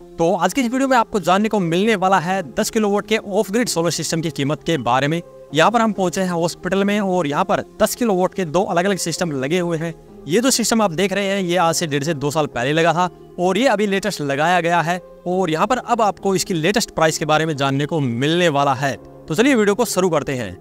तो आज की इस वीडियो में आपको जानने को मिलने वाला है 10 किलोवाट के ऑफ़ ग्रिड सोलर सिस्टम की कीमत के बारे में। यहाँ पर हम पहुँचे हैं हॉस्पिटल में और यहाँ पर 10 किलोवाट के दो अलग अलग सिस्टम लगे हुए हैं। ये जो सिस्टम आप देख रहे हैं, ये आज से डेढ़ से दो साल पहले लगा था और ये अभी लेटेस्ट लगाया गया है और यहाँ पर अब आपको इसकी लेटेस्ट प्राइस के बारे में जानने को मिलने वाला है। तो चलिए वीडियो को शुरू करते हैं।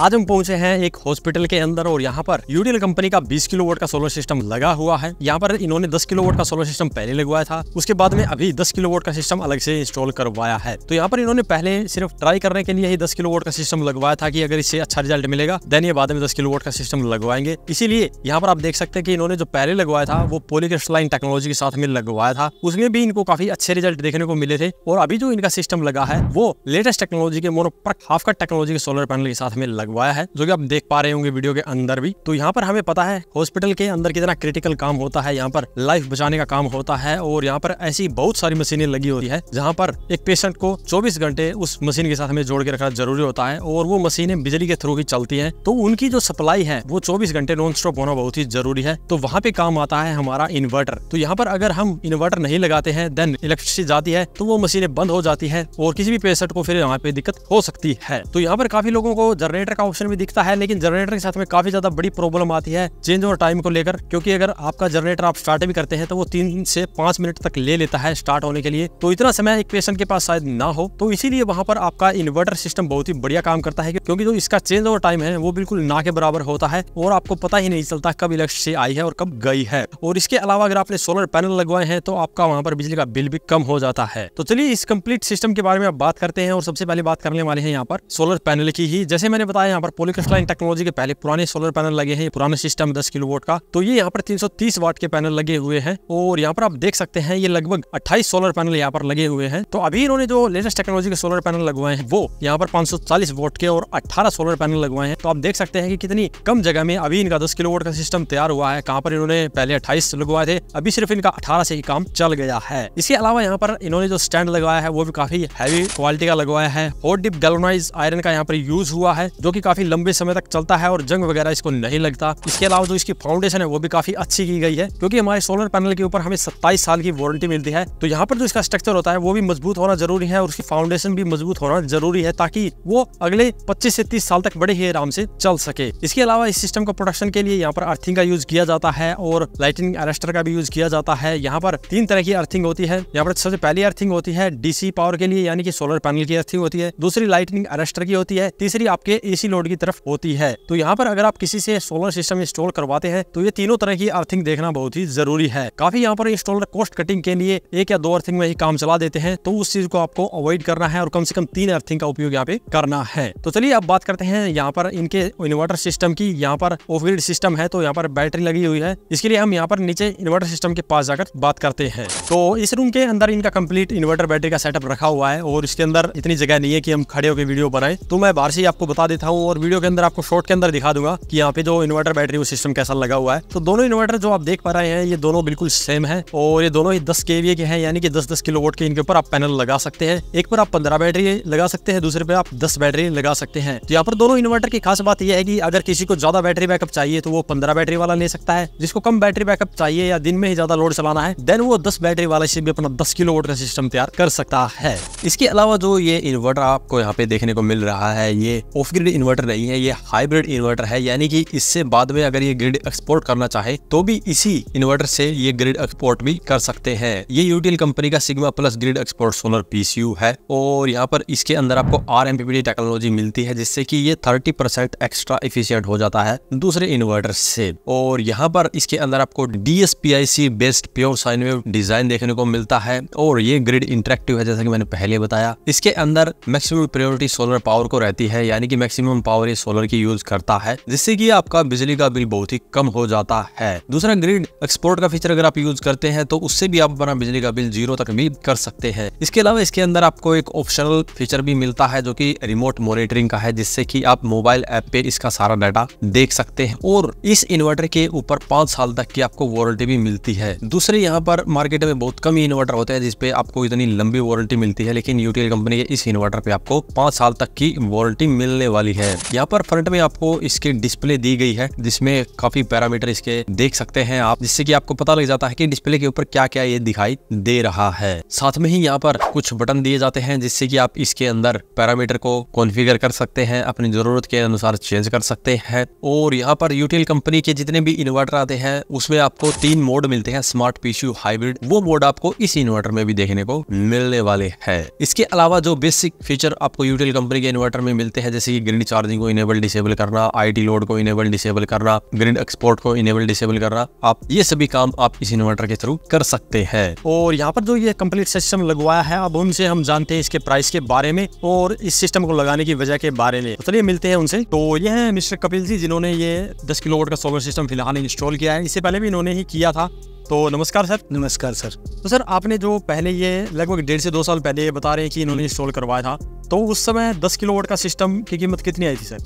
आज हम पहुँचे हैं एक हॉस्पिटल के अंदर और यहाँ पर यूडीएल कंपनी का 20 किलोवाट का सोलर सिस्टम लगा हुआ है। यहाँ पर इन्होंने 10 किलोवाट का सोलर सिस्टम पहले लगवाया था। उसके बाद में अभी 10 किलोवाट का सिस्टम अलग से इंस्टॉल करवाया है। तो यहाँ पर इन्होंने पहले सिर्फ़ ट्राई करने के लिए ही 10 किलोवाट का सिस्टम लगवाया था कि अगर इससे अच्छा रिज़ल्ट मिलेगा देन ये बाद में दस किलोवाट का सिस्टम लगवाएँगे। इसीलिए यहाँ पर आप देख सकते हैं कि इन्होंने जो पहले लगवाया था, वो पोलिक्रिस्टलाइन टेक्नोलॉजी के साथ में लगवाया था। उसमें भी इनको काफ़ी अच्छे रिज़ल्ट देखने को मिले थे और अभी जो इनका सिस्टम लगा है, वो लेटेस्ट टेक्नोलॉजी के mono PERC half cut technology के सोलर पैनल के साथ में लगवाया है, जो कि आप देख पा रहे होंगे वीडियो के अंदर भी। तो यहाँ पर हमें पता है, हॉस्पिटल के अंदर कितना क्रिटिकल काम होता है, यहाँ पर लाइफ बचाने का काम होता है, और यहाँ पर ऐसी बहुत सारी मशीनें लगी होती है, जहाँ पर एक पेशेंट को 24 घंटे उस मशीन के साथ में जोड़ के रखना ज़रूरी होता है, और वो मशीनें बिजली के थ्रू ही चलती है। तो उनकी जो सप्लाई है, वो चौबीस घंटे नॉन स्टॉप होना बहुत ही ज़रूरी है। तो वहाँ पे काम आता है हमारा इन्वर्टर तो यहाँ पर अगर हम इन्वर्टर नहीं लगाते हैं देन इलेक्ट्रिसिटी जाती है तो वो मशीनें बंद हो जाती है, और किसी भी पेशेंट को फिर यहाँ पे दिक्कत हो सकती है। तो यहाँ पर काफ़ी लोगों को जनरेटर का ऑप्शन भी दिखता है, लेकिन जनरेटर के साथ में काफ़ी ज़्यादा बड़ी प्रॉब्लम आती है चेंज ओवर टाइम को लेकर, क्योंकि अगर आपका जनरेटर आप स्टार्ट भी करते हैं तो वो तीन से पाँच मिनट तक ले लेता है स्टार्ट होने के लिए। तो इतना समय एक पेशेंट के पास शायद ना हो तो इसीलिए वहाँ पर आपका इन्वर्टर सिस्टम बहुत ही बढ़िया काम करता है, क्योंकि जो इसका चेंज ओवर टाइम है, वो बिल्कुल ना के बराबर होता है, और आपको पता ही नहीं चलता कब इलेक्ट्रिसिटी आई है और कब गई है। और इसके अलावा अगर आपने सोलर पैनल लगवाए हैं तो आपका वहाँ पर बिजली का बिल भी कम हो जाता है। तो चलिए इस कंप्लीट सिस्टम के बारे में आप बात करते हैं, और सबसे पहले बात करने वाले हैं यहाँ पर सोलर पैनल की ही। जैसे मैंने बताया यहाँ पर पोलिक्रिस्टलाइन टेक्नोलॉजी के पहले पुराने सोलर पैनल लगे हैं। पुराना सिस्टम 10 किलो वोट का। तो ये यहाँ पर 330 वाट के पैनल लगे हुए हैं। और यहाँ पर आप देख सकते हैं, ये लगभग 28 सोलर पैनल यहाँ पर लगे हुए हैं। तो अभी इन्होंने जो लेटेस्ट टेक्नोलॉजी के सोलर पैनल लगवाए हैं, वो यहाँ पर 540 वोट के और 18 सोलर पैनल लगवाए हैं। तो आप देख सकते हैं कि कितनी कम जगह में अभी इनका 10 किलो वोट का सिस्टम तैयार हुआ है। कहाँ पर इन्होंने पहले अट्ठाईस लगवाए थे, अभी सिर्फ़ इनका अठारह से ही काम चल गया है। इसके अलावा यहाँ पर इन्होंने जो स्टैंड लगवाया है, वो भी काफ़ी हैवी क्वालिटी का लगवाया है। हॉट डिप गैलोनाइज आयरन का यहाँ पर यूज़ हुआ है, जो की काफ़ी लंबे समय तक चलता है और जंग वगैरह इसको नहीं लगता। इसके अलावा जो इसकी फाउंडेशन है, वो भी काफ़ी अच्छी की गई है, क्योंकि हमारे सोलर पैनल के ऊपर हमें 27 साल की वारंटी मिलती है। तो यहाँ पर जो इसका स्ट्रक्चर होता है, वो भी मज़बूत होना ज़रूरी है और उसकी फाउंडेशन भी मज़बूत होना ज़रूरी है, ताकि वो अगले 25 से 30 साल तक बड़े ही आराम से चल सके। इसके अलावा इस सिस्टम को प्रोडक्शन के लिए यहाँ पर अर्थिंग का यूज़ किया जाता है और लाइटिंग अरेस्टर का भी यूज़ किया जाता है। यहाँ पर तीन तरह की अर्थिंग होती है। यहाँ पर सबसे पहली अर्थिंग होती है डीसी पावर के लिए, यानी कि सोलर पैनल की अर्थिंग होती है। दूसरी लाइटिंग अरेस्टर की होती है। तीसरी आपके एसी लोड की तरफ़ होती है। तो यहाँ पर अगर आप किसी से सोलर सिस्टम इंस्टॉल करवाते हैं तो ये तीनों तरह की अर्थिंग देखना बहुत ही ज़रूरी है। काफ़ी यहाँ पर इंस्टॉलर कॉस्ट कटिंग के लिए एक या दो अर्थिंग में ही काम चला देते हैं तो उस चीज़ को आपको अवॉइड करना है और कम से कम तीन अर्थिंग का उपयोग यहाँ पे करना है। तो चलिए अब बात करते हैं यहाँ पर इनके इन्वर्टर सिस्टम की। यहाँ पर ग्रिड सिस्टम है तो यहाँ पर बैटरी लगी हुई है। इसके लिए हम यहाँ पर नीचे इन्वर्टर सिस्टम के पास जाकर बात करते हैं। तो इस रूम के अंदर इनका कंप्लीट इन्वर्टर बैटरी का सेटअप रखा हुआ है और इसके अंदर इतनी जगह नहीं है कि हम खड़े होकर वीडियो बनाए। तो मैं बाहर से आपको बता देता हूँ और वीडियो के अंदर आपको शॉर्ट के अंदर दिखा दूँगा कि यहाँ पे जो इन्वर्टर बैटरी वो सिस्टम कैसा लगा हुआ है। तो दोनों इन्वर्टर जो आप देख पा रहे हैं, ये दोनों बिल्कुल सेम है और ये दोनों ही दस के के हैं, यानी कि दस दस किलो के इनके ऊपर आप पैनल लगा सकते हैं। एक पर आप पंद्रह बैटरी लगा सकते हैं, दूसरे पर आप दस बैटरी लगा सकते हैं। तो यहाँ पर दोनों इन्वर्टर की खास बात यह है कि अगर किसी को ज़्यादा बैटरी बैकअप चाहिए तो वो पंद्रह बैटरी वाला ले सकता है। जिसको कम बैटरी बैकअप चाहिए या दिन में ही ज़्यादा लोड चलाना है देन वो दस बैटरी वाले से भी अपना दस किलो का सिस्टम तैयार कर सकता है। इसके अलावा जो ये इन्वर्टर आपको यहाँ पे देखने को मिल रहा है, ये ऑफ़ ग्रिड इन्वर्टर नहीं है, ये हाइब्रिड इन्वर्टर है, यानी कि इससे बाद में अगर ये ग्रिड एक्सपोर्ट करना चाहे तो भी इसी इन्वर्टर से ये ग्रिड एक्सपोर्ट भी कर सकते हैं। ये यूटीएल कंपनी का sigma plus grid export solar PCU है, और यहाँ पर इसके अंदर आपको आर टेक्नोलॉजी मिलती है, जिससे की ये 30 परसेंट एक्स्ट्रा इफिशियंट हो जाता है दूसरे इन्वर्टर से। और यहाँ पर इसके अंदर आपको DSPIC based pure sine design देखने को मिलता है, और ये ग्रिड इंटरेक्टिव है, जैसा कि मैंने पहले बताया। इसके अंदर मैक्सिमम प्रायोरिटी सोलर पावर को रहती है, यानी कि मैक्सिमम पावर ये सोलर की यूज़ करता है, जिससे कि आपका बिजली का बिल बहुत ही कम हो जाता है। दूसरा ग्रिड एक्सपोर्ट का फीचर अगर आप यूज़ करते हैं तो उससे भी आप अपना बिजली का बिल ज़ीरो तक भी कर सकते हैं। इसके अलावा इसके अंदर आपको एक ऑप्शनल फीचर भी मिलता है, जो कि रिमोट मॉनिटरिंग का है, जिससे कि आप मोबाइल ऐप पे इसका सारा डाटा देख सकते हैं। और इस इन्वर्टर के ऊपर पाँच साल तक की आपको वारंटी भी मिलती है। दूसरे यहाँ पर मार्केट में बहुत कम इन्वर्टर होते हैं, जिसपे आपको इतनी लंबी वारंटी मिलती है, लेकिन यूटीएल कंपनी के इस इन्वर्टर पे आपको पाँच साल तक की वारंटी मिलने वाली है। यहाँ पर फ्रंट में आपको इसकी डिस्प्ले दी गई है, जिसमें काफ़ी पैरामीटर इसके देख सकते हैं आप, जिससे कि आपको पता लग जाता है कि डिस्प्ले के ऊपर क्या क्या ये दिखाई दे रहा है। साथ में ही यहाँ पर कुछ बटन दिए जाते हैं, जिससे कि आप इसके अंदर पैरामीटर को कॉन्फ़िगर कर सकते हैं, अपनी ज़रूरत के अनुसार चेंज कर सकते हैं। और यहाँ पर यूटीएल कंपनी के जितने भी इन्वर्टर आते हैं, उसमें आपको तीन मोड मिलते हैं स्मार्ट पीसीयू हाइब्रिड वो मोड आपको इस इन्वर्टर में भी देखने को मिलने वाले है। इसके अलावा जो बेसिक फीचर आपको यूटीएल कंपनी के इन्वर्टर में मिलते हैं, जैसे कि ग्रिड चार्जिंग को इनेबल डिसेबल करना आईटी लोड को इनेबल डिसेबल करना ग्रिड एक्सपोर्ट को इनेबल डिसेबल करना आप ये सभी काम आप इस इन्वर्टर के थ्रू कर सकते हैं। और यहाँ पर जो ये कंप्लीट सिस्टम लगवाया है, अब उनसे हम जानते हैं इसके प्राइस के बारे में और इस सिस्टम को लगाने की वजह के बारे में। चलिए मिलते हैं उनसे। तो ये है मिस्टर कपिल जी, जिन्होंने ये 10 किलोवाट का सोलर सिस्टम फ़िलहाल इंस्टॉल किया है। इससे पहले भी इन्होंने ही किया था। तो नमस्कार सर। नमस्कार सर। तो सर आपने जो पहले ये लगभग डेढ़ से दो साल पहले ये बता रहे हैं कि इन्होंने इंस्टॉल करवाया था तो उस समय दस किलोवाट का सिस्टम की कीमत कितनी आई थी सर?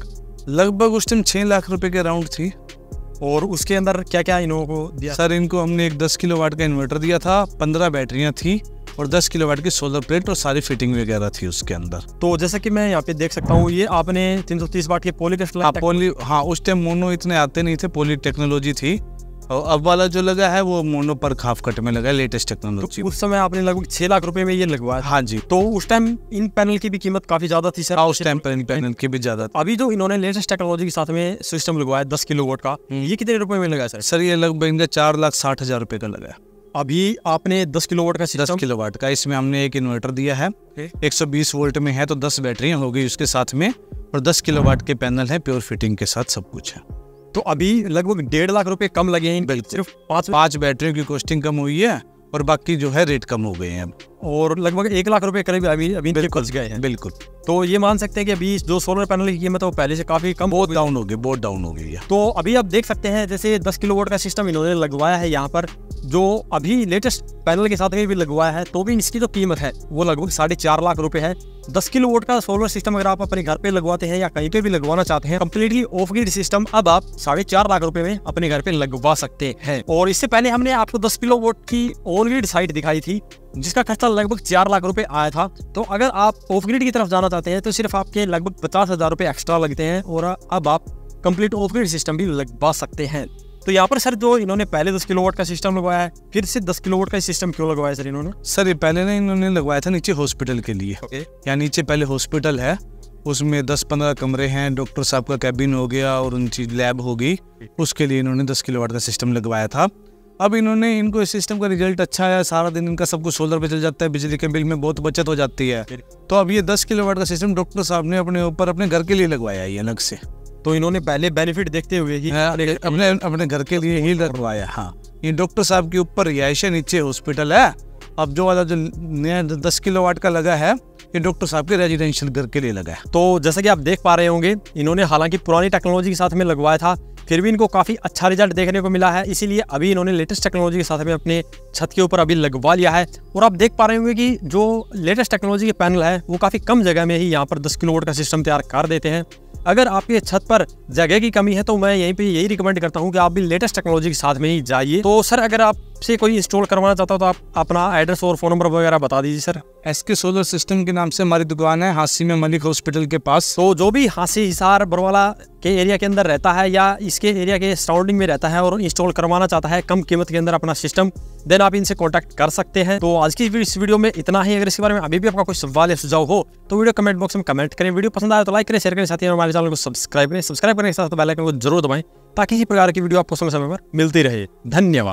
लगभग उस टाइम छः लाख रुपए के अराउंड थी। और उसके अंदर क्या क्या इन्हों को दिया? सर इनको हमने एक दस किलो वाट का इन्वर्टर दिया था पंद्रह बैटरियाँ थी और 10 किलो वाट की सोलर प्लेट और सारी फिटिंग वगैरह थी उसके अंदर। तो जैसा कि मैं यहाँ पे देख सकता हूँ ये आपने 330 वाट के पोली हाँ पोली हाँ उस टाइम मोनो इतने आते नहीं थे पोली टेक्नोलॉजी थी। और अब वाला जो लगा है वो मोनो पर खाफ कट में लगा है लेटेस्ट टेक्नोलॉजी तो उस समय आपने लगभग छह लाख रुपए में ये लगवाया हाँ जी। तो उस टाइम इन पैनल की भी कीमत काफ़ी ज़्यादा थी सर हाँ उस टाइम पैनल पैनल की भी ज़्यादा अभी जो इन्होंने लेटेस्ट टेक्नोलॉजी के साथ में सिस्टम लगवाया दस किलो वोट का हम्म। ये कितने रुपए में लगा सर सर ये लगभग इनका चार लाख साठ हज़ार रुपए का लगा अभी आपने 10 किलो वाट का दस किलो वाट का इसमें हमने एक इन्वर्टर दिया है। 120 वोल्ट में है तो 10 बैटरियाँ हो गई उसके साथ में और 10 किलो वाट के पैनल है प्योर फिटिंग के साथ सब कुछ है। तो अभी लगभग डेढ़ लाख रुपए कम लगे हैं। सिर्फ़ पाँच पाँच बैटरियों की कॉस्टिंग कम हुई है और बाकी जो है रेट कम हो गए हैं और लगभग एक लाख रुपए करीब अभी अभी बिल्कुल गए हैं। बिल्कुल। तो ये मान सकते हैं कि अभी जो सोलर पैनल की कीमत है वो पहले से काफ़ी कम बहुत डाउन हो गई बहुत डाउन हो गई है। तो अभी आप देख सकते हैं जैसे 10 किलो वोट का सिस्टम इन्होंने लगवाया है यहाँ पर जो अभी लेटेस्ट पैनल के साथ भी लगवाया है तो भी इसकी जो कीमत है वो लगभग साढ़े चार लाख रुपए है। दस किलो वोट का सोलर सिस्टम अगर आप अपने घर पे लगवाते हैं या कहीं पे भी लगवाना चाहते हैं कम्प्लीटली ऑफ़ ग्रिड सिस्टम अब आप साढ़े चार लाख रुपए में अपने घर पे लगवा सकते हैं। और इससे पहले हमने आपको दस किलो वोट की ऑन ग्रिड साइट दिखाई थी जिसका खर्चा लगभग चार लाख रुपए आया था। तो अगर आप ऑफ़ ग्रिड की तरफ़ जाना चाहते हैं तो सिर्फ़ आपके लगभग पचास हज़ार रुपए एक्स्ट्रा लगते हैं और अब आप कंप्लीट ऑफ़ ग्रिड सिस्टम भी लगवा सकते हैं। तो यहाँ पर सर जो इन्होंने पहले दस किलो का सिस्टम लगवाया है फिर से दस किलो का सिस्टम क्यों लगवाया सर इन्होंने? सर ये पहले ना इन्होंने लगवाया था नीचे हॉस्पिटल के लिए। Okay. या नीचे पहले हॉस्पिटल है उसमें दस पंद्रह कमरे हैं डॉक्टर साहब का कैबिन हो गया और उनकी लैब होगी उसके लिए इन्होंने दस किलो का सिस्टम लगवाया था। अब इन्होंने इनको इस सिस्टम का रिज़ल्ट अच्छा है सारा दिन इनका सब कुछ सोलर पे चल जाता है बिजली के बिल में बहुत बचत हो जाती है। तो अब ये दस किलो का सिस्टम डॉक्टर साहब ने अपने ऊपर अपने घर के लिए लगवाया है अलग से। तो इन्होंने पहले बेनिफिट देखते हुए ही हाँ, अपने अपने घर के लिए ही लगवाया हाँ। ये डॉक्टर साहब के ऊपर रिहायश नीचे हॉस्पिटल है। अब जो वाला जो नया दस किलो वाट का लगा है ये डॉक्टर साहब के रेजिडेंशियल घर के लिए लगा है। तो जैसा कि आप देख पा रहे होंगे इन्होंने हालाँकि पुरानी टेक्नोलॉजी के साथ में लगवाया था फिर भी इनको काफ़ी अच्छा रिज़ल्ट देखने को मिला है। इसीलिए अभी इन्होंने लेटेस्ट टेक्नोलॉजी के साथ में अपने छत के ऊपर अभी लगवा लिया है। और आप देख पा रहे होंगे कि जो लेटेस्ट टेक्नोलॉजी के पैनल है, वो काफ़ी कम जगह में ही यहाँ पर दस किलोवाट का सिस्टम तैयार कर देते हैं। अगर आपके छत पर जगह की कमी है तो मैं यहीं पे यही रिकमेंड करता हूँ कि आप भी लेटेस्ट टेक्नोलॉजी के साथ में ही जाइए। तो सर, अगर आपसे कोई इंस्टॉल करवाना चाहता हो तो आप अपना एड्रेस और फ़ोन नंबर वगैरह बता दीजिए sir S K solar system के नाम से हमारी दुकान है हांसी में मलिक हॉस्पिटल के पास। तो जो भी हांसी हिसार बरवाला के एरिया के अंदर रहता है या इसके एरिया के सराउंडिंग में रहता है और इंस्टॉल करवाना चाहता है कम कीमत के अंदर अपना सिस्टम देन आप इनसे कॉन्टैक्ट कर सकते हैं। तो आज की इस वीडियो में इतना ही। अगर इसके बारे में अभी भी आपका कोई सवाल या सुझाव हो तो वीडियो कमेंट बॉक्स में कमेंट करें। वीडियो पसंद आए तो लाइक करें शेयर करें साथ ही हमारे चैनल को सब्सक्राइब करें। सब्सक्राइब करने के साथ बेल आइकन को ज़रूर दबाएँ ताकि इसी प्रकार की वीडियो आपको समय समय पर मिलती रहे। धन्यवाद।